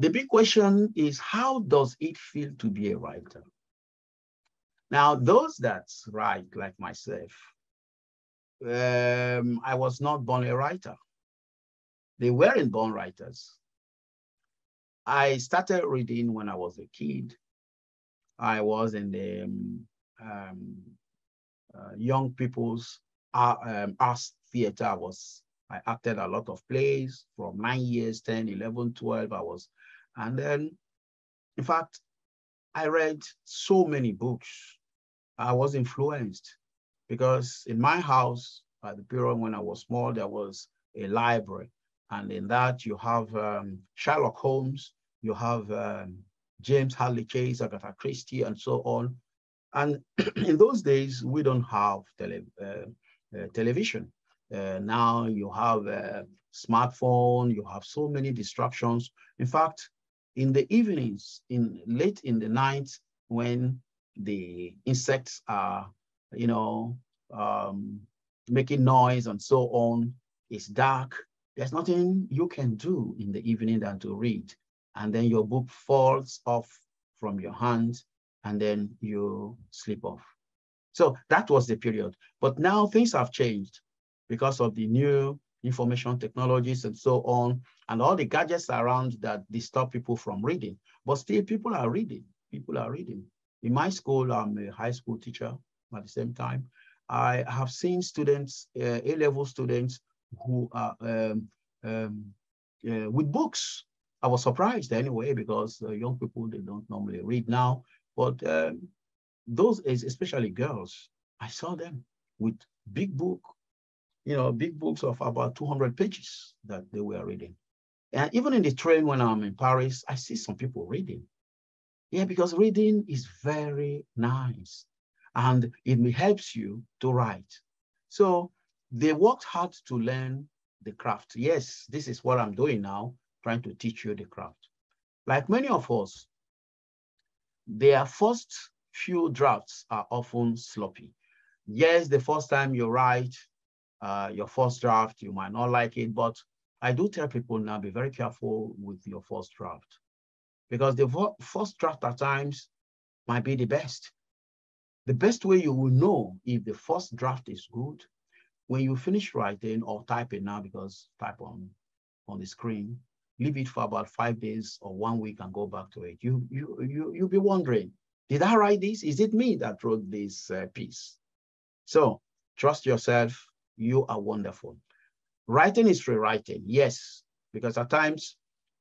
the big question is how does it feel to be a writer? Now, those that write, like myself, um, I was not born a writer. They weren't born writers. I started reading when I was a kid. I was in the um, um, uh, young people's uh, um, arts theater. I was I acted a lot of plays from nine years, 10, 11, 12. I was, and then, in fact, I read so many books. I was influenced because in my house, at the period when I was small, there was a library. And in that, you have um, Sherlock Holmes, you have um, James Hadley Chase, Agatha Christie, and so on. And in those days, we don't have tele, uh, uh, television. Uh, now you have a smartphone, you have so many distractions. In fact, in the evenings, in late in the night, when the insects are, you know, um, making noise and so on, it's dark. There's nothing you can do in the evening than to read. And then your book falls off from your hand and then you sleep off. So that was the period. But now things have changed because of the new information technologies and so on, and all the gadgets around that disturb people from reading. But still, people are reading. People are reading. In my school, I'm a high school teacher at the same time. I have seen students, uh, A-level students, who are um, um, uh, with books. I was surprised anyway, because uh, young people, they don't normally read now. But um, those, is especially girls, I saw them with big book, you know, big books of about 200 pages that they were reading. And even in the train when I'm in Paris, I see some people reading. Yeah, because reading is very nice and it helps you to write. So they worked hard to learn the craft. Yes, this is what I'm doing now, trying to teach you the craft. Like many of us, their first few drafts are often sloppy. Yes, the first time you write, uh, your first draft, you might not like it, but I do tell people now, be very careful with your first draft because the first draft at times might be the best. The best way you will know if the first draft is good, when you finish writing or typing now, because type on, on the screen, leave it for about five days or one week and go back to it. You, you, you, you'll be wondering, did I write this? Is it me that wrote this uh, piece? So trust yourself, you are wonderful. Writing is rewriting, yes, because at times,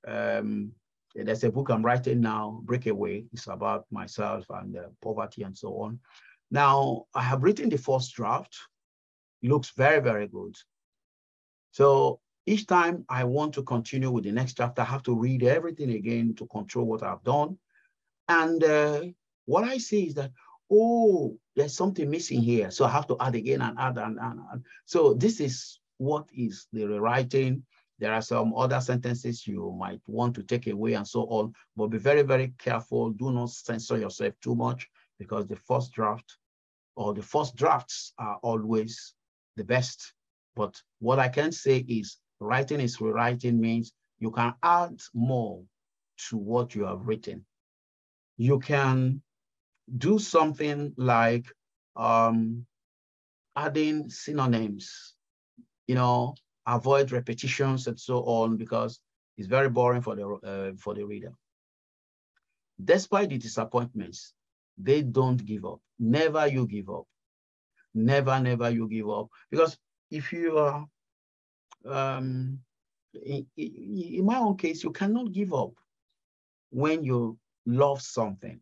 um, there's a book I'm writing now, Breakaway. It's about myself and uh, poverty and so on. Now, I have written the first draft. It looks very, very good. So each time I want to continue with the next chapter, I have to read everything again to control what I've done. And uh, what I see is that, oh, there's something missing here. So I have to add again and add and, and, and. So this is what is the rewriting. There are some other sentences you might want to take away and so on, but be very, very careful. Do not censor yourself too much because the first draft or the first drafts are always the best. But what I can say is writing is rewriting means you can add more to what you have written. You can do something like um, adding synonyms, you know, avoid repetitions and so on because it's very boring for the, uh, for the reader. Despite the disappointments, they don't give up. Never you give up. Never, never you give up. Because if you are, um, in, in my own case, you cannot give up when you love something.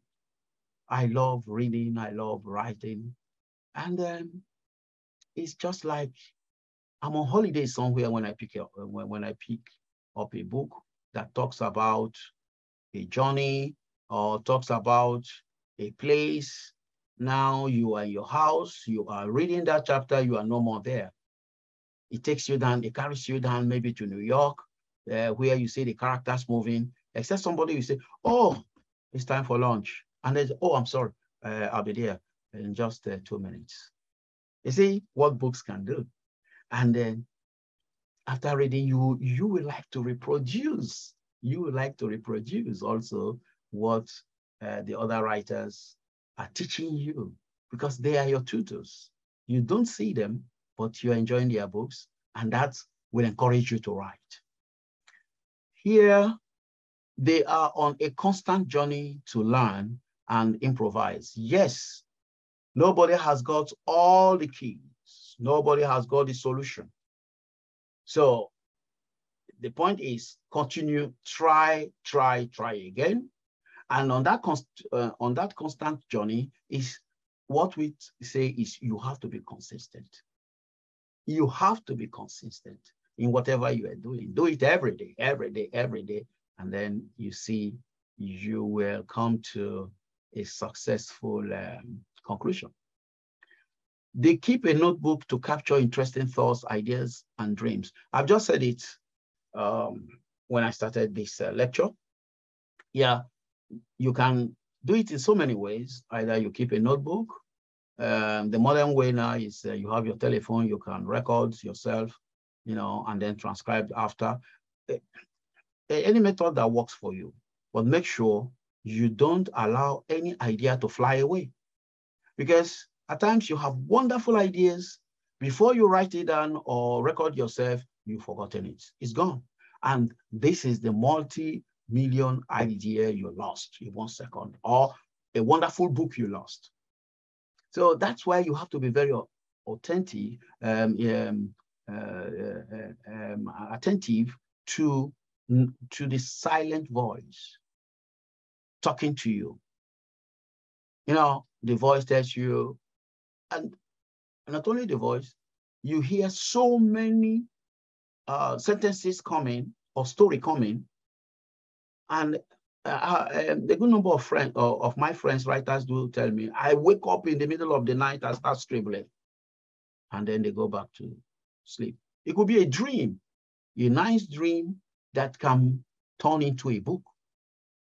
I love reading, I love writing. And um, it's just like I'm on holiday somewhere when I pick up when, when I pick up a book that talks about a journey or talks about a place. Now you are in your house, you are reading that chapter, you are no more there. It takes you down, it carries you down maybe to New York, uh, where you see the characters moving, except somebody you say, oh, it's time for lunch. And they say, oh, I'm sorry, uh, I'll be there in just uh, two minutes. You see what books can do. And then after reading, you, you will like to reproduce you would like to reproduce also what uh, the other writers are teaching you because they are your tutors. You don't see them, but you're enjoying their books, and that will encourage you to write. Here, they are on a constant journey to learn and improvise. Yes, nobody has got all the keys. Nobody has got the solution. So the point is continue, try, try, try again. And on that, uh, on that constant journey is what we say is you have to be consistent. You have to be consistent in whatever you are doing. Do it every day, every day, every day. And then you see you will come to a successful um, conclusion. They keep a notebook to capture interesting thoughts, ideas, and dreams. I've just said it um, when I started this uh, lecture. Yeah, you can do it in so many ways. Either you keep a notebook. Um, the modern way now is uh, you have your telephone, you can record yourself, you know, and then transcribe after. Any method that works for you, but make sure you don't allow any idea to fly away. Because at times you have wonderful ideas. Before you write it down or record yourself, you've forgotten it. It's gone. And this is the multi-million idea you lost in one second, or a wonderful book you lost. So that's why you have to be very authentic, um, um, uh, uh, um, attentive to, to the silent voice talking to you. You know, the voice tells you, and not only the voice, you hear so many uh, sentences coming or story coming, and uh, uh, um, the good number of friends uh, of my friends writers do tell me I wake up in the middle of the night and start scribbling, and then they go back to sleep. It could be a dream, a nice dream that can turn into a book.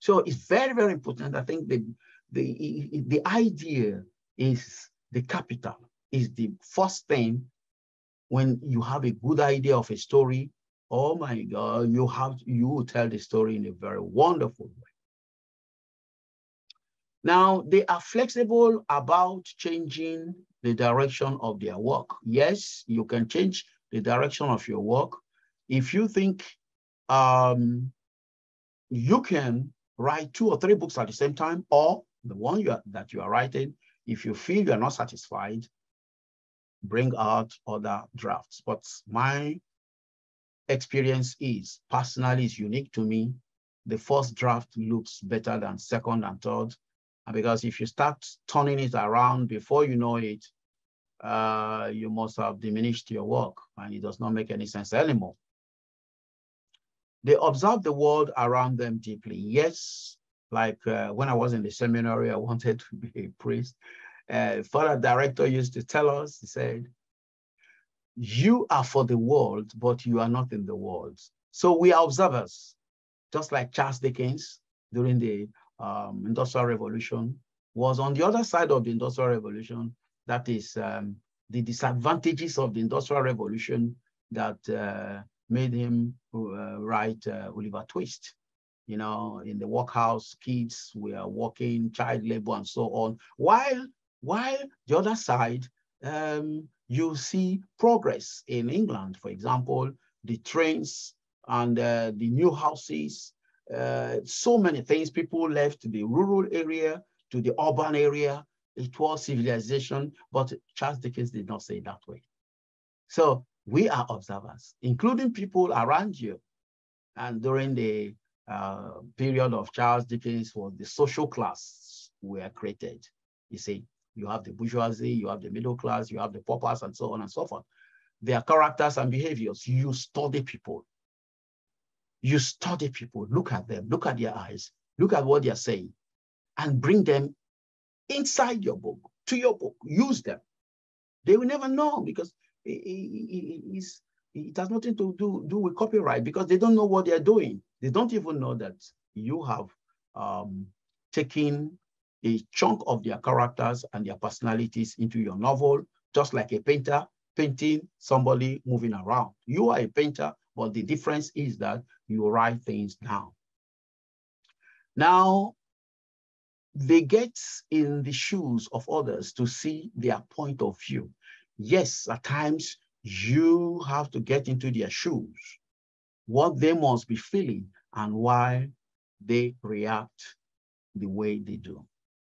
So it's very very important. I think the the the idea is the capital is the first thing when you have a good idea of a story, oh my God, you have you tell the story in a very wonderful way. Now they are flexible about changing the direction of their work. Yes, you can change the direction of your work. If you think um, you can write two or three books at the same time, or the one you are, that you are writing, if you feel you are not satisfied, bring out other drafts. But my experience is, personally, is unique to me. The first draft looks better than second and third. Because if you start turning it around before you know it, uh, you must have diminished your work and it does not make any sense anymore. They observe the world around them deeply. Yes, like uh, when I was in the seminary, I wanted to be a priest uh, father director used to tell us, he said, you are for the world, but you are not in the world. So we are observers, just like Charles Dickens during the um, Industrial Revolution was on the other side of the Industrial Revolution. That is um, the disadvantages of the Industrial Revolution that uh, made him uh, write uh, Oliver Twist. You know, in the workhouse, kids were working, child labor, and so on, while while the other side, um, you see progress in England, for example, the trains and uh, the new houses, uh, so many things. People left the rural area to the urban area. It was civilization, but Charles Dickens did not say it that way. So we are observers, including people around you. And during the uh, period of Charles Dickens, was the social class were created. You see, you have the bourgeoisie, you have the middle class, you have the paupers, and so on and so forth. Their characters and behaviors. You study people. You study people. Look at them. Look at their eyes. Look at what they're saying, and bring them inside your book, to your book. Use them. They will never know because it, it, has nothing to do, do with copyright because they don't know what they're doing. They don't even know that you have um, taken a chunk of their characters and their personalities into your novel, just like a painter painting somebody moving around. You are a painter, but the difference is that you write things down. Now, they get in the shoes of others to see their point of view. Yes, at times you have to get into their shoes, what they must be feeling and why they react the way they do.